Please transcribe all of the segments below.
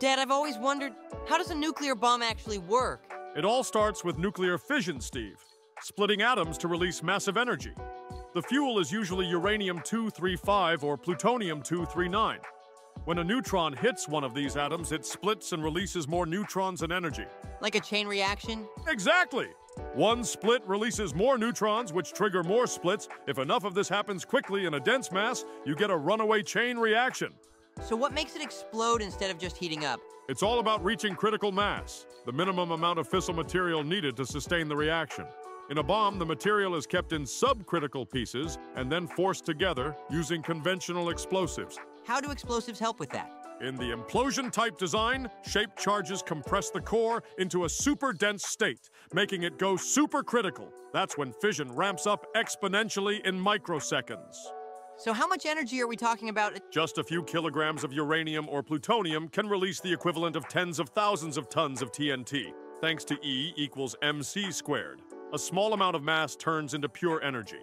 Dad, I've always wondered, how does a nuclear bomb actually work? It all starts with nuclear fission, Steve, splitting atoms to release massive energy. The fuel is usually uranium-235 or plutonium-239. When a neutron hits one of these atoms, it splits and releases more neutrons and energy. Like a chain reaction? Exactly! One split releases more neutrons, which trigger more splits. If enough of this happens quickly in a dense mass, you get a runaway chain reaction. So what makes it explode instead of just heating up? It's all about reaching critical mass, the minimum amount of fissile material needed to sustain the reaction. In a bomb, the material is kept in subcritical pieces and then forced together using conventional explosives. How do explosives help with that? In the implosion type design, shaped charges compress the core into a super dense state, making it go supercritical. That's when fission ramps up exponentially in microseconds. So how much energy are we talking about? Just a few kilograms of uranium or plutonium can release the equivalent of tens of thousands of tons of TNT, thanks to E equals mc squared. A small amount of mass turns into pure energy.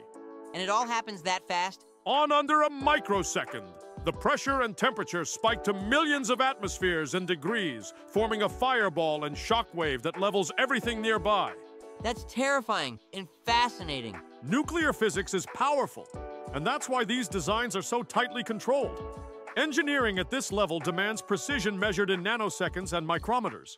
And it all happens that fast? On under a microsecond. The pressure and temperature spike to millions of atmospheres and degrees, forming a fireball and shockwave that levels everything nearby. That's terrifying and fascinating. Nuclear physics is powerful, and that's why these designs are so tightly controlled. Engineering at this level demands precision measured in nanoseconds and micrometers.